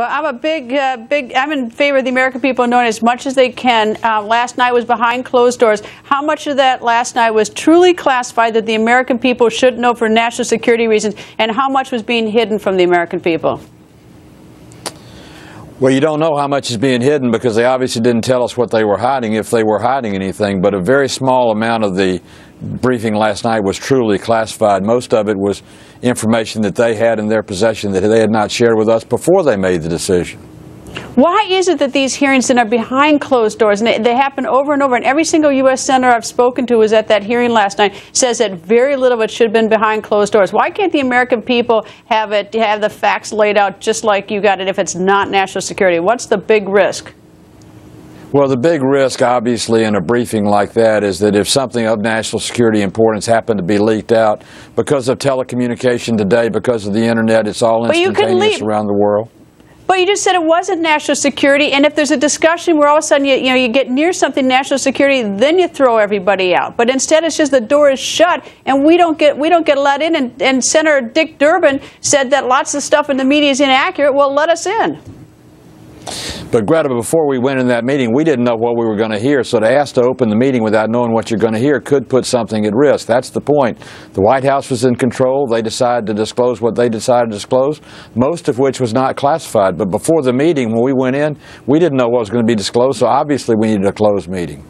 Well, I'm a big, uh, big. I'm in favor of the American people knowing as much as they can. Uh, last night was behind closed doors. How much of that last night was truly classified that the American people should know for national security reasons, and how much was being hidden from the American people? Well, you don't know how much is being hidden because they obviously didn't tell us what they were hiding, if they were hiding anything. But a very small amount of the briefing last night was truly classified. Most of it was information that they had in their possession that they had not shared with us before they made the decision. Why is it that these hearings then are behind closed doors and they, they, happen over and over? And every single U.S. senator I've spoken to was at that hearing last night says that very little of it should have been behind closed doors. Why can't the American people have it have the facts laid out just like you got it if it's not national security? What's the big risk? Well, the big risk, obviously, in a briefing like that is that if something of national security importance happened to be leaked out because of telecommunication today, because of the internet, it's all instantaneous around the world. But you just said it wasn't national security, and if there's a discussion where all of a sudden you, you know you get near something national security, then you throw everybody out. But instead, it's just the door is shut, and we don't get we don't get let in. And, and Senator Dick Durbin said that lots of stuff in the media is inaccurate. Well, let us in. But Greta, before we went in that meeting, we didn't know what we were going to hear. So to ask to open the meeting without knowing what you're going to hear could put something at risk. That's the point. The White House was in control. They decided to disclose what they decided to disclose, most of which was not classified. But before the meeting, when we went in, we didn't know what was going to be disclosed. So obviously we needed a closed meeting.